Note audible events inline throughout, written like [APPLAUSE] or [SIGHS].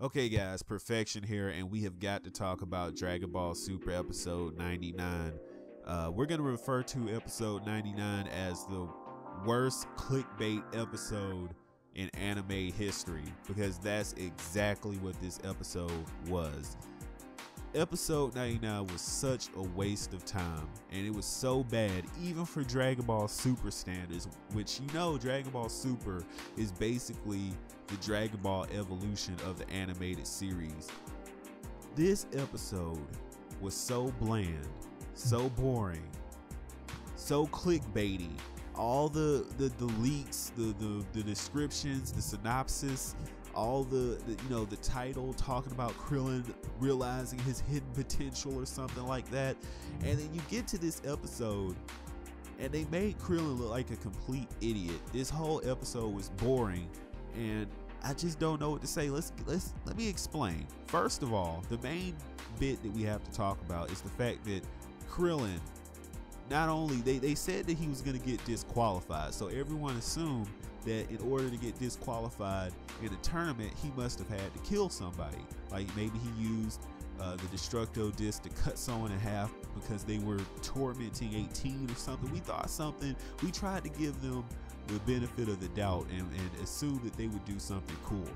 Okay, guys, perfection here, and we have got to talk about Dragon Ball Super episode 99. Uh, we're going to refer to episode 99 as the worst clickbait episode in anime history because that's exactly what this episode was. Episode 99 was such a waste of time, and it was so bad, even for Dragon Ball Super standards, which you know, Dragon Ball Super is basically the Dragon Ball evolution of the animated series. This episode was so bland, so boring, so clickbaity. All the the, the leaks, the, the the descriptions, the synopsis, all the, the, you know the title talking about Krillin realizing his hidden potential or something like that and then you get to this episode and they made Krillin look like a complete idiot this whole episode was boring and I just don't know what to say let's let's let me explain first of all the main bit that we have to talk about is the fact that Krillin not only they, they said that he was going to get disqualified so everyone assumed that in order to get disqualified in a tournament, he must have had to kill somebody. Like maybe he used uh, the Destructo disc to cut someone in half because they were tormenting 18 or something. We thought something, we tried to give them the benefit of the doubt and, and assume that they would do something cool.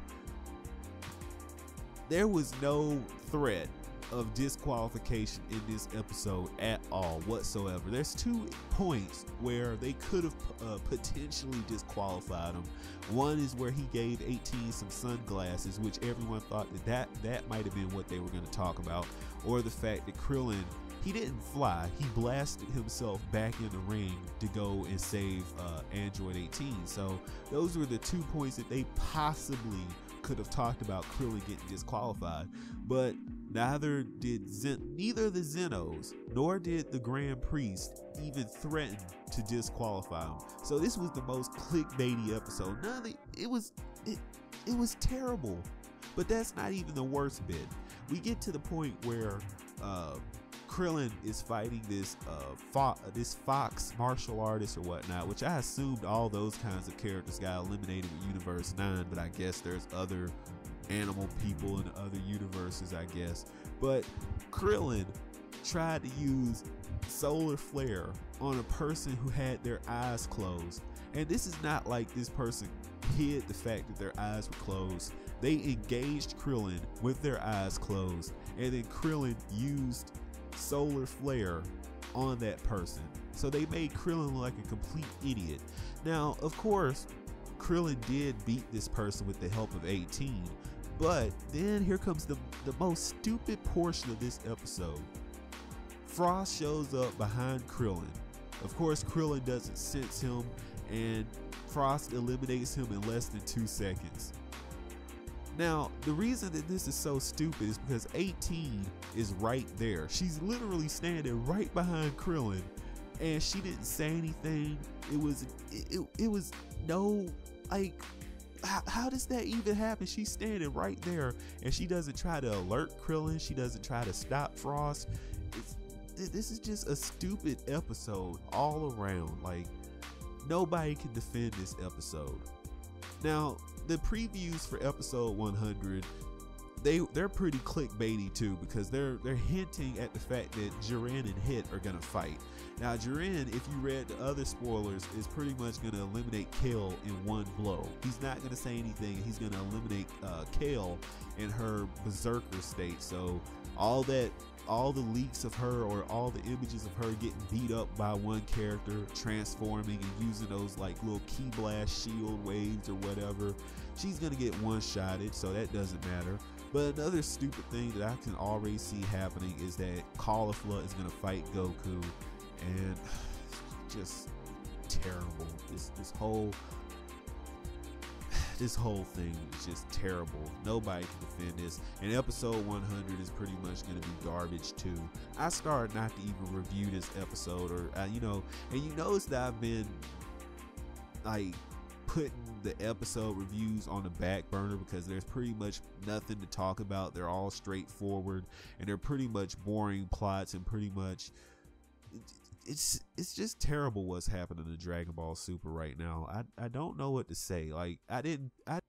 There was no threat of disqualification in this episode at all whatsoever. There's two points where they could have uh, potentially disqualified him. One is where he gave 18 some sunglasses, which everyone thought that that, that might have been what they were going to talk about, or the fact that Krillin he didn't fly. He blasted himself back in the ring to go and save uh, Android 18. So those were the two points that they possibly could have talked about clearly getting disqualified. But Neither did Zen- neither the Zenos nor did the Grand Priest even threaten to disqualify him. So this was the most clickbaity episode. None of the, it was it it was terrible. But that's not even the worst bit. We get to the point where uh, Krillin is fighting this uh, fo- this Fox martial artist or whatnot, which I assumed all those kinds of characters got eliminated with Universe 9, but I guess there's other animal people in other universes, I guess. But Krillin tried to use solar flare on a person who had their eyes closed. And this is not like this person hid the fact that their eyes were closed. They engaged Krillin with their eyes closed, and then Krillin used solar flare on that person. So they made Krillin look like a complete idiot. Now, of course, Krillin did beat this person with the help of 18, but then here comes the, the most stupid portion of this episode. Frost shows up behind Krillin. Of course, Krillin doesn't sense him, and Frost eliminates him in less than two seconds. Now, the reason that this is so stupid is because 18 is right there. She's literally standing right behind Krillin, and she didn't say anything. It was, it, it, it was no, like, how, how, does that even happen? She's standing right there and she doesn't try to alert Krillin. She doesn't try to stop Frost. It's, this is just a stupid episode all around. Like, nobody can defend this episode. Now, the previews for episode 100 they they're pretty clickbaity too because they're they're hinting at the fact that Jiren and Hit are gonna fight. Now Jiren, if you read the other spoilers, is pretty much gonna eliminate Kale in one blow. He's not gonna say anything. He's gonna eliminate uh, Kale in her berserker state. So all that all the leaks of her or all the images of her getting beat up by one character transforming and using those like little ki blast shield waves or whatever she's gonna get one shotted so that doesn't matter. But another stupid thing that i can already see happening is that caulifla is gonna fight goku and [SIGHS] just terrible. This this whole this whole thing is just terrible. Nobody can defend this. And episode 100 is pretty much going to be garbage too. I started not to even review this episode, or uh, you know, and you notice that I've been like putting the episode reviews on the back burner because there's pretty much nothing to talk about. They're all straightforward and they're pretty much boring plots and pretty much it's it's just terrible what's happening to Dragon Ball Super right now. I I don't know what to say. Like I didn't I